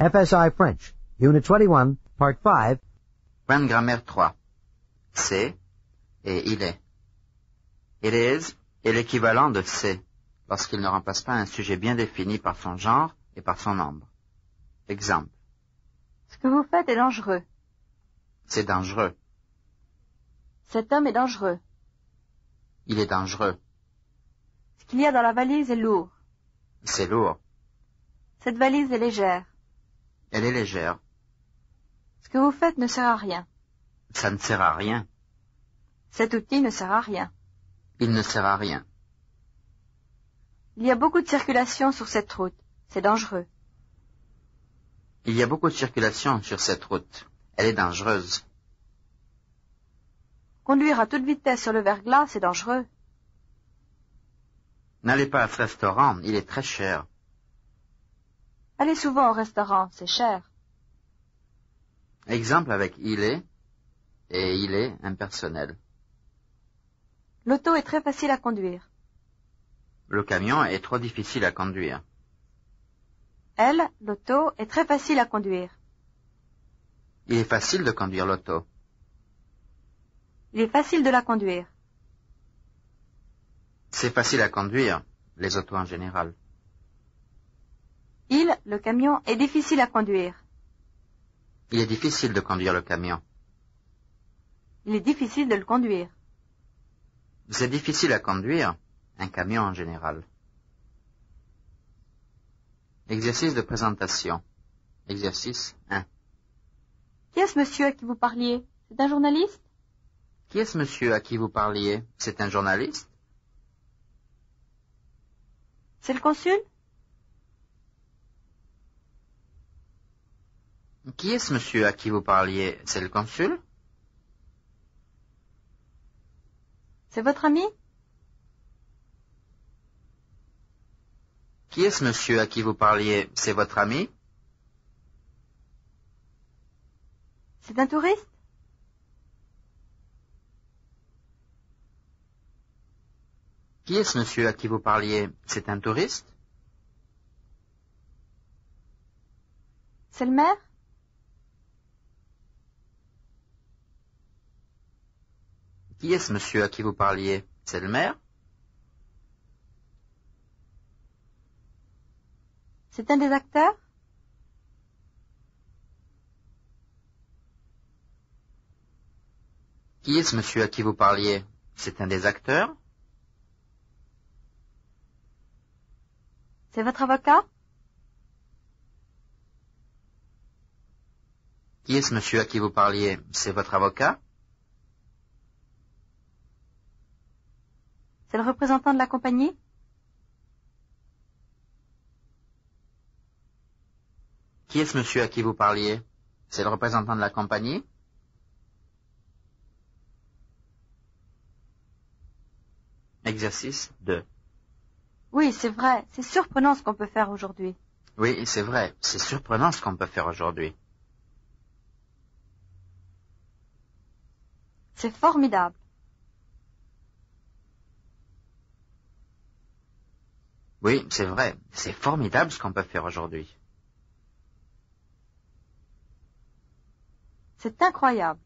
FSI French, Unit 21, Part 5, Point de grammaire 3. C'est et il est. It is est l'équivalent de c'est lorsqu'il ne remplace pas un sujet bien défini par son genre et par son nombre. Exemple. Ce que vous faites est dangereux. C'est dangereux. Cet homme est dangereux. Il est dangereux. Ce qu'il y a dans la valise est lourd. C'est lourd. Cette valise est légère. Elle est légère. Ce que vous faites ne sert à rien. Ça ne sert à rien. Cet outil ne sert à rien. Il ne sert à rien. Il y a beaucoup de circulation sur cette route. C'est dangereux. Il y a beaucoup de circulation sur cette route. Elle est dangereuse. Conduire à toute vitesse sur le verglas, c'est dangereux. N'allez pas à ce restaurant, il est très cher. Allez souvent au restaurant, c'est cher. Exemple avec il est et il est impersonnel. L'auto est très facile à conduire. Le camion est trop difficile à conduire. Elle, l'auto, est très facile à conduire. Il est facile de conduire l'auto. Il est facile de la conduire. C'est facile à conduire, les autos en général. Il, le camion, est difficile à conduire. Il est difficile de conduire le camion. Il est difficile de le conduire. C'est difficile à conduire, un camion en général. Exercice de présentation. Exercice 1. Qui est ce monsieur à qui vous parliez? C'est un journaliste? Qui est ce monsieur à qui vous parliez? C'est un journaliste? C'est le consul? Qui est ce monsieur à qui vous parliez? C'est le consul? C'est votre ami? Qui est ce monsieur à qui vous parliez? C'est votre ami? C'est un touriste? Qui est ce monsieur à qui vous parliez? C'est un touriste? C'est le maire? Qui est ce monsieur à qui vous parliez? C'est le maire? C'est un des acteurs? Qui est ce monsieur à qui vous parliez? C'est un des acteurs? C'est votre avocat? Qui est ce monsieur à qui vous parliez? C'est votre avocat? C'est le représentant de la compagnie? Qui est ce monsieur à qui vous parliez? C'est le représentant de la compagnie? Exercice 2. Oui, c'est vrai. C'est surprenant ce qu'on peut faire aujourd'hui. Oui, c'est vrai. C'est surprenant ce qu'on peut faire aujourd'hui. C'est formidable. Oui, c'est vrai. C'est formidable ce qu'on peut faire aujourd'hui. C'est incroyable.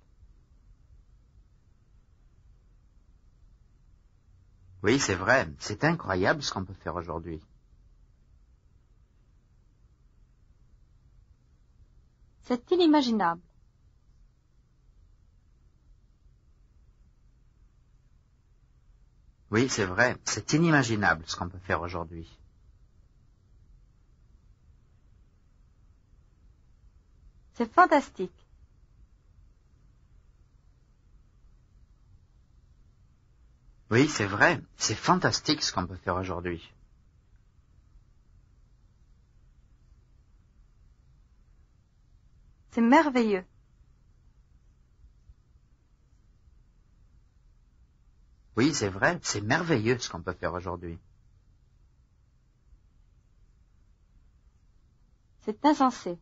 Oui, c'est vrai. C'est incroyable ce qu'on peut faire aujourd'hui. C'est inimaginable. Oui, c'est vrai. C'est inimaginable ce qu'on peut faire aujourd'hui. C'est fantastique. Oui, c'est vrai. C'est fantastique ce qu'on peut faire aujourd'hui. C'est merveilleux. Oui, c'est vrai. C'est merveilleux ce qu'on peut faire aujourd'hui. C'est insensé.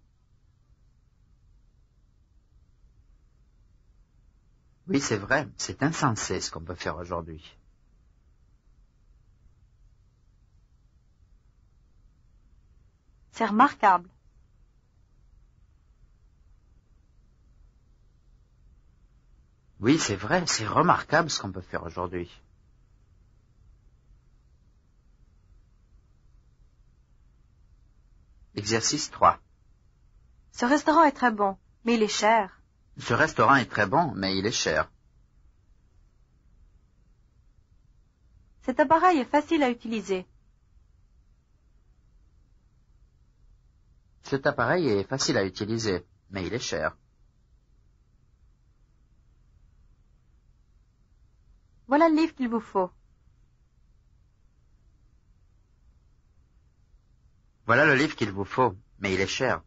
Oui, c'est vrai. C'est insensé ce qu'on peut faire aujourd'hui. C'est remarquable. Oui, c'est vrai, c'est remarquable ce qu'on peut faire aujourd'hui. Exercice 3. Ce restaurant est très bon, mais il est cher. Ce restaurant est très bon, mais il est cher. Cet appareil est facile à utiliser. Cet appareil est facile à utiliser, mais il est cher. Voilà le livre qu'il vous faut. Voilà le livre qu'il vous faut, mais il est cher.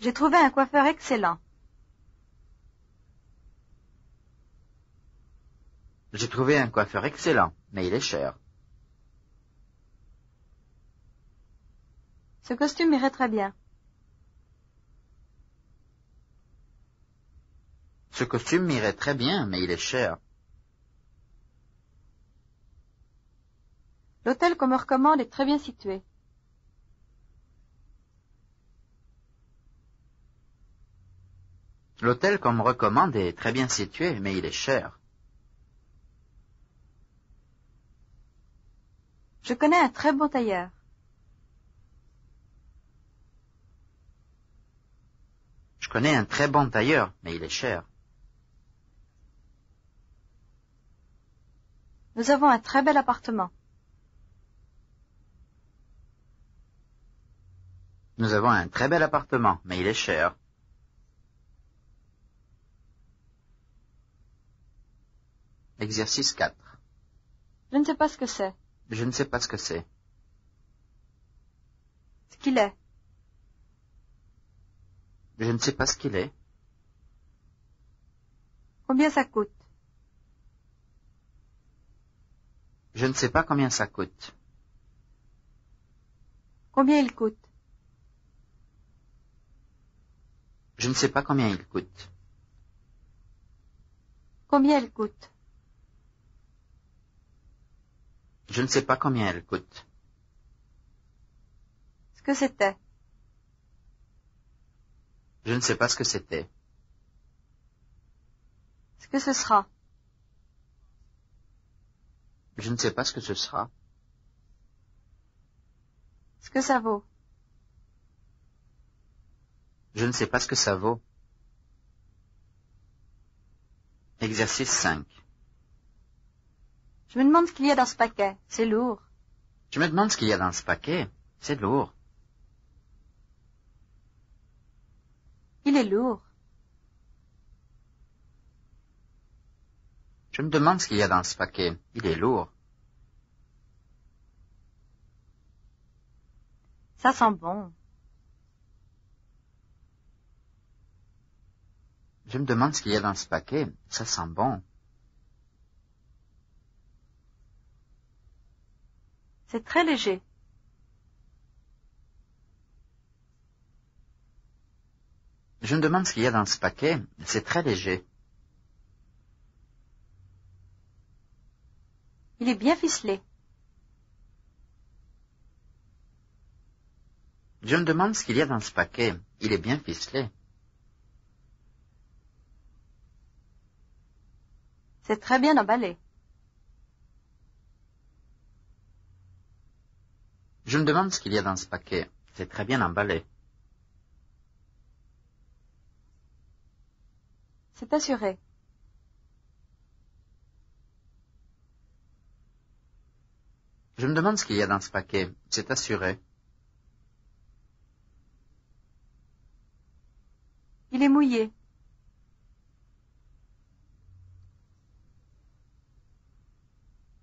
J'ai trouvé un coiffeur excellent. J'ai trouvé un coiffeur excellent, mais il est cher. Ce costume irait très bien. Ce costume m'irait très bien, mais il est cher. L'hôtel qu'on me recommande est très bien situé. L'hôtel qu'on me recommande est très bien situé, mais il est cher. Je connais un très bon tailleur. Je connais un très bon tailleur, mais il est cher. Nous avons un très bel appartement. Nous avons un très bel appartement, mais il est cher. Exercice 4. Je ne sais pas ce que c'est. Je ne sais pas ce que c'est. Ce qu'il est. Je ne sais pas ce qu'il est. Combien ça coûte? Je ne sais pas combien ça coûte. Combien il coûte? Je ne sais pas combien il coûte. Combien elle coûte? Je ne sais pas combien elle coûte. Ce que c'était? Je ne sais pas ce que c'était. Ce que ce sera? Je ne sais pas ce que ce sera. Ce que ça vaut. Je ne sais pas ce que ça vaut. Exercice 5. Je me demande ce qu'il y a dans ce paquet. C'est lourd. Je me demande ce qu'il y a dans ce paquet. C'est lourd. Il est lourd. Je me demande ce qu'il y a dans ce paquet. Il est lourd. Ça sent bon. Je me demande ce qu'il y a dans ce paquet. Ça sent bon. C'est très léger. Je me demande ce qu'il y a dans ce paquet. C'est très léger. Il est bien ficelé. Je me demande ce qu'il y a dans ce paquet. Il est bien ficelé. C'est très bien emballé. Je me demande ce qu'il y a dans ce paquet. C'est très bien emballé. C'est assuré. Je me demande ce qu'il y a dans ce paquet. C'est assuré. Il est mouillé.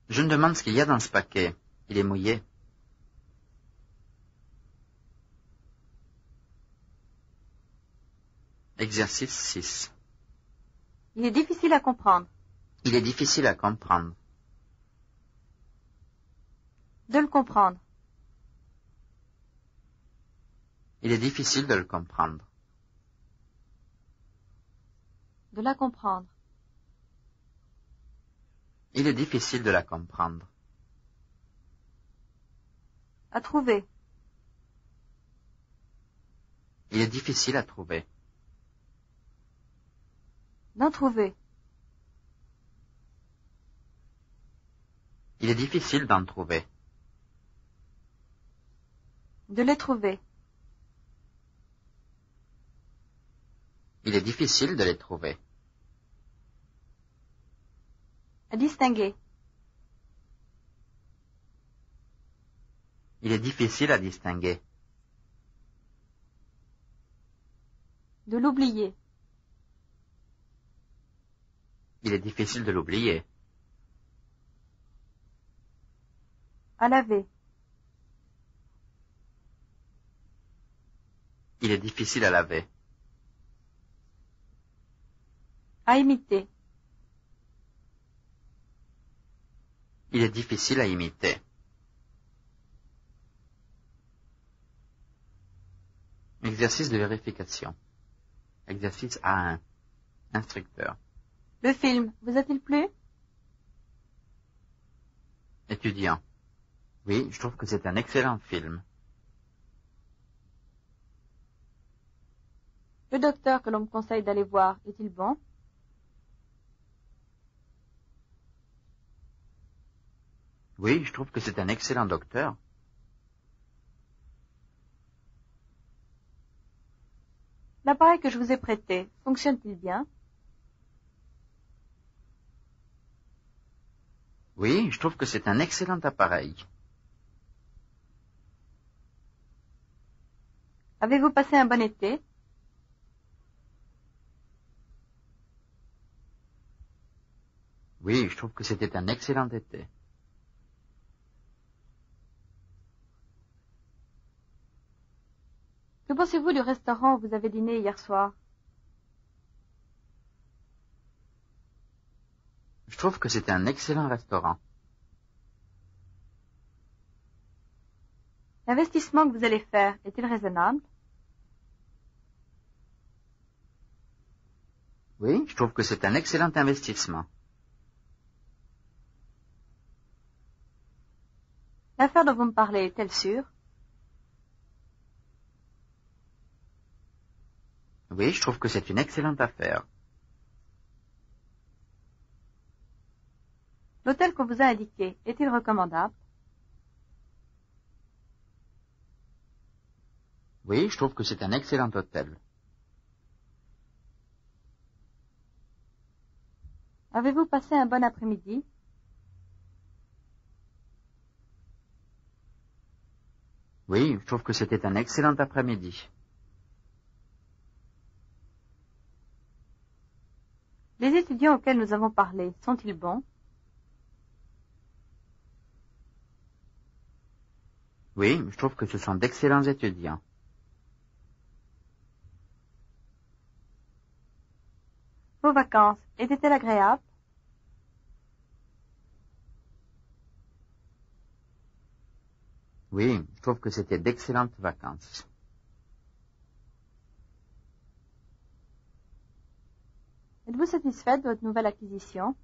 Je me demande ce qu'il y a dans ce paquet. Il est mouillé. Exercice 6. Il est difficile à comprendre. Il est difficile à comprendre. De le comprendre. Il est difficile de le comprendre. De la comprendre. Il est difficile de la comprendre. À trouver. Il est difficile à trouver. D'en trouver. Il est difficile d'en trouver. De les trouver. Il est difficile de les trouver. À distinguer. Il est difficile à distinguer. De l'oublier. Il est difficile de l'oublier. À laver. Il est difficile à laver. À imiter. Il est difficile à imiter. Exercice de vérification. Exercice A1. Instructeur. Le film, vous a-t-il plu? Étudiant. Oui, je trouve que c'est un excellent film. Le docteur que l'on me conseille d'aller voir, est-il bon? Oui, je trouve que c'est un excellent docteur. L'appareil que je vous ai prêté, fonctionne-t-il bien? Oui, je trouve que c'est un excellent appareil. Avez-vous passé un bon été? Oui, je trouve que c'était un excellent été. Que pensez-vous du restaurant où vous avez dîné hier soir? Je trouve que c'est un excellent restaurant. L'investissement que vous allez faire est-il raisonnable? Oui, je trouve que c'est un excellent investissement. L'affaire dont vous me parlez est-elle sûre? Oui, je trouve que c'est une excellente affaire. L'hôtel qu'on vous a indiqué est-il recommandable? Oui, je trouve que c'est un excellent hôtel. Avez-vous passé un bon après-midi? Oui, je trouve que c'était un excellent après-midi. Les étudiants auxquels nous avons parlé sont-ils bons? Oui, je trouve que ce sont d'excellents étudiants. Vos vacances étaient-elles agréables? Oui, je trouve que c'était d'excellentes vacances. Êtes-vous satisfaite de votre nouvelle acquisition?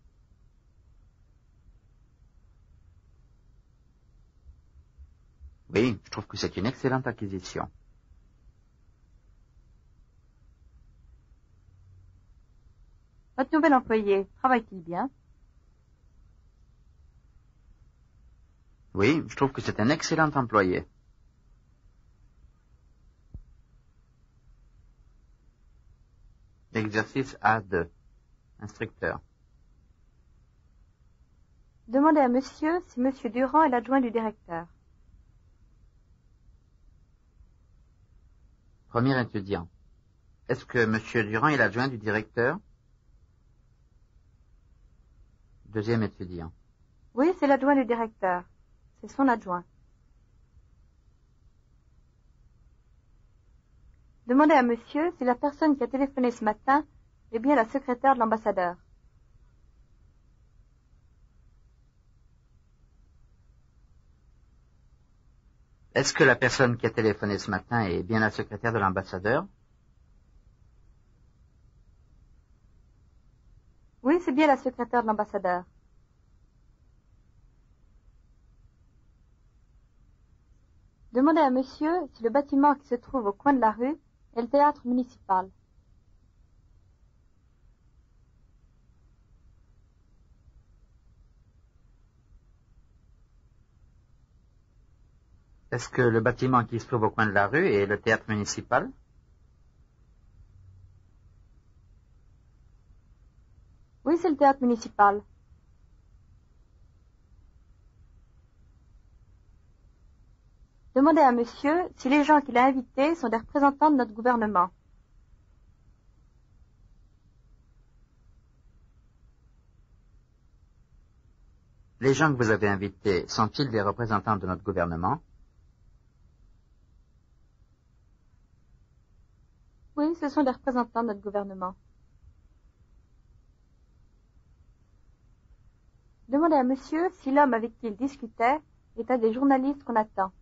Oui, je trouve que c'est une excellente acquisition. Votre nouvel employé travaille-t-il bien? Oui, je trouve que c'est un excellent employé. Exercice A2. Instructeur. Demandez à monsieur si monsieur Durand est l'adjoint du directeur. Premier étudiant. Est-ce que Monsieur Durand est l'adjoint du directeur? Deuxième étudiant. Oui, c'est l'adjoint du directeur. C'est son adjoint. Demandez à monsieur si la personne qui a téléphoné ce matin est bien la secrétaire de l'ambassadeur. Est-ce que la personne qui a téléphoné ce matin est bien la secrétaire de l'ambassadeur? Oui, c'est bien la secrétaire de l'ambassadeur. Demandez à monsieur si le bâtiment qui se trouve au coin de la rue est le théâtre municipal. Est-ce que le bâtiment qui se trouve au coin de la rue est le théâtre municipal? Oui, c'est le théâtre municipal. Demandez à monsieur si les gens qu'il a invités sont des représentants de notre gouvernement. Les gens que vous avez invités sont-ils des représentants de notre gouvernement? Oui, ce sont des représentants de notre gouvernement. Demandez à monsieur si l'homme avec qui il discutait est un des journalistes qu'on attend.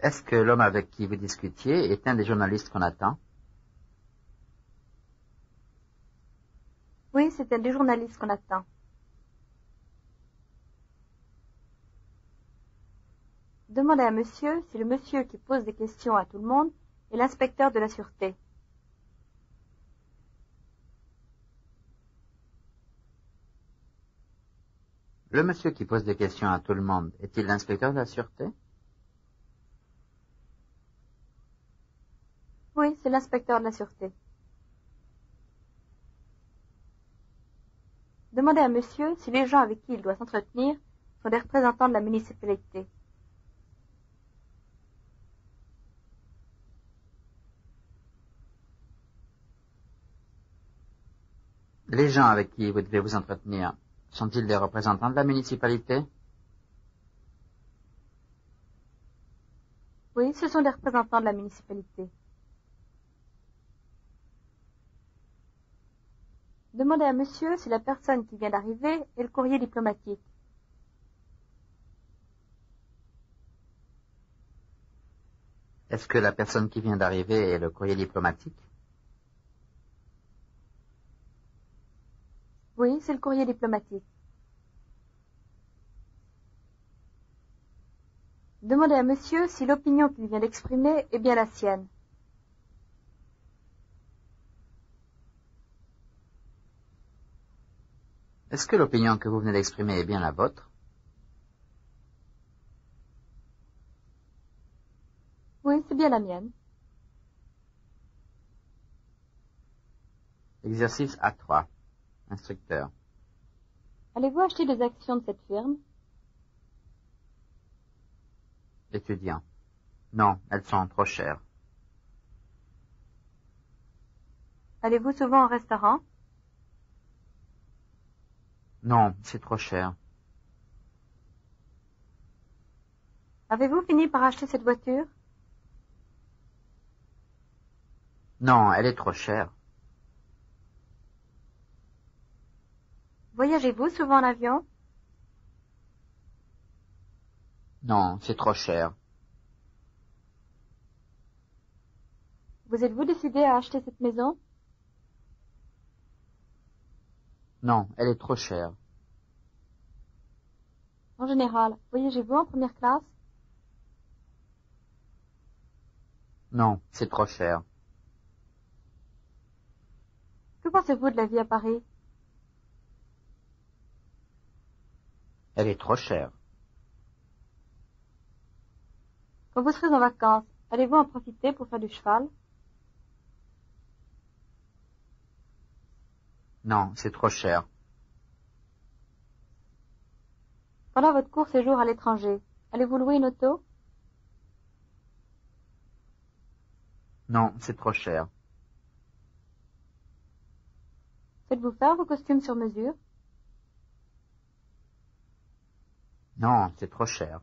Est-ce que l'homme avec qui vous discutiez est un des journalistes qu'on attend? Oui, c'est un des journalistes qu'on attend. Demandez à monsieur si le monsieur qui pose des questions à tout le monde est l'inspecteur de la sûreté. Le monsieur qui pose des questions à tout le monde est-il l'inspecteur de la sûreté? Oui, c'est l'inspecteur de la sûreté. Demandez à monsieur si les gens avec qui il doit s'entretenir sont des représentants de la municipalité. Les gens avec qui vous devez vous entretenir sont-ils des représentants de la municipalité? Oui, ce sont des représentants de la municipalité. Demandez à monsieur si la personne qui vient d'arriver est le courrier diplomatique. Est-ce que la personne qui vient d'arriver est le courrier diplomatique? Oui, c'est le courrier diplomatique. Demandez à monsieur si l'opinion qu'il vient d'exprimer est bien la sienne. Est-ce que l'opinion que vous venez d'exprimer est bien la vôtre? Oui, c'est bien la mienne. Exercice A3. Instructeur. Allez-vous acheter des actions de cette firme? Étudiant. Non, elles sont trop chères. Allez-vous souvent au restaurant? Non, c'est trop cher. Avez-vous fini par acheter cette voiture? Non, elle est trop chère. Voyagez-vous souvent en avion? Non, c'est trop cher. Vous êtes-vous décidé à acheter cette maison? Non, elle est trop chère. En général, voyagez-vous en première classe? Non, c'est trop cher. Que pensez-vous de la vie à Paris? Elle est trop chère. Quand vous serez en vacances, allez-vous en profiter pour faire du cheval? Non, c'est trop cher. Pendant votre court séjour à l'étranger, allez-vous louer une auto? Non, c'est trop cher. Faites-vous faire vos costumes sur mesure? Non, c'est trop cher.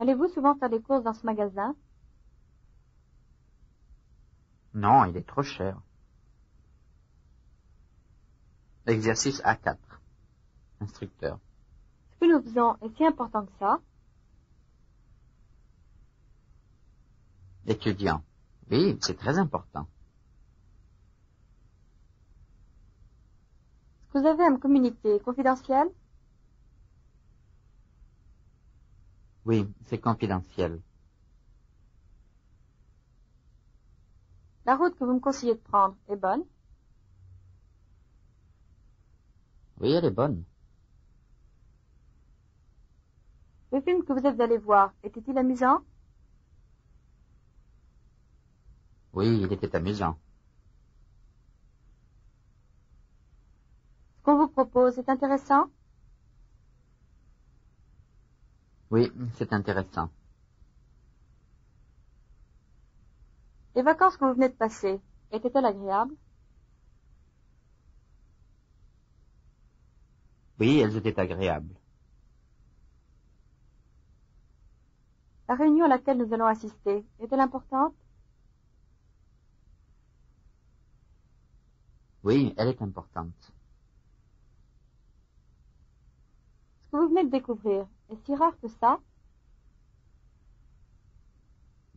Allez-vous souvent faire des courses dans ce magasin? Non, il est trop cher. Exercice A4. Instructeur. Ce que nous faisons est si important que ça Étudiant. Oui, c'est très important. Ce que vous avez à me communiquer est confidentiel? Oui, c'est confidentiel. La route que vous me conseillez de prendre est bonne Oui, elle est bonne. Le film que vous êtes allé voir était-il amusant? Oui, il était amusant. Ce qu'on vous propose est intéressant? Oui, c'est intéressant. Les vacances que vous venez de passer étaient-elles agréables? Oui, elles étaient agréables. La réunion à laquelle nous allons assister est-elle importante? Oui, elle est importante. Ce que vous venez de découvrir est si rare que ça?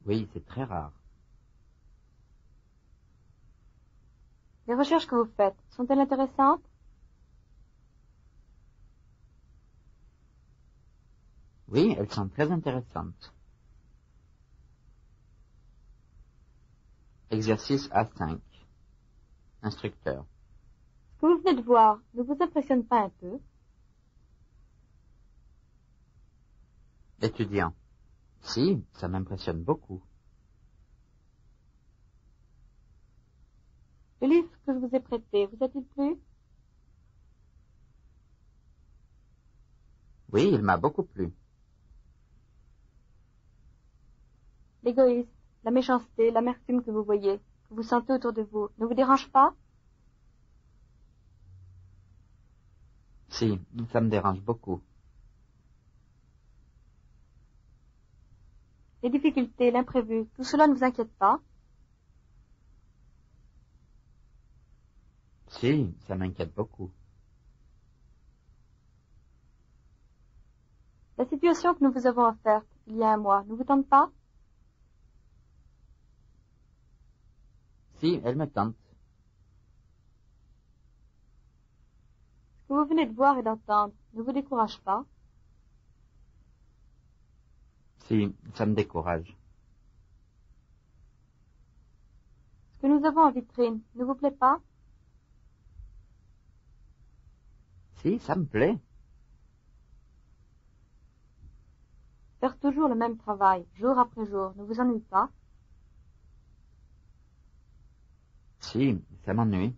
Oui, c'est très rare. Les recherches que vous faites sont-elles intéressantes? Oui, elles sont très intéressantes. Exercice A5. Instructeur. Ce que vous venez de voir ne vous impressionne pas un peu? Étudiant. Si, ça m'impressionne beaucoup. Le livre que je vous ai prêté vous a-t-il plu? Oui, il m'a beaucoup plu. L'égoïsme, la méchanceté, l'amertume que vous voyez, que vous sentez autour de vous, ne vous dérange pas? Si, ça me dérange beaucoup. Les difficultés, l'imprévu, tout cela ne vous inquiète pas? Si, ça m'inquiète beaucoup. La situation que nous vous avons offerte il y a un mois ne vous tente pas? Si, elle me tente. Ce que vous venez de voir et d'entendre ne vous décourage pas? Si, ça me décourage. Ce que nous avons en vitrine ne vous plaît pas? Si, ça me plaît. Faire toujours le même travail, jour après jour, ne vous ennuie pas? Si, ça m'ennuie.